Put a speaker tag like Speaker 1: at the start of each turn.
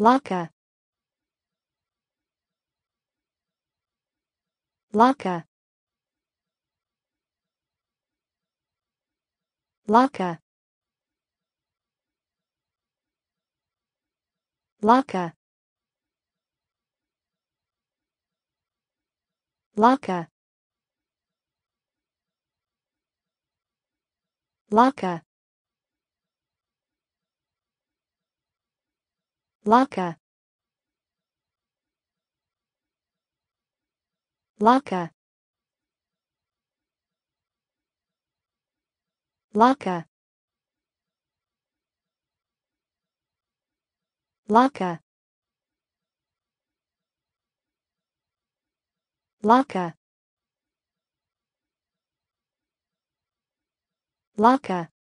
Speaker 1: Laka. Laka. Laka. Laka. Laka. Laka. Laka. Laka. Laka. Laka. Laka. Laka.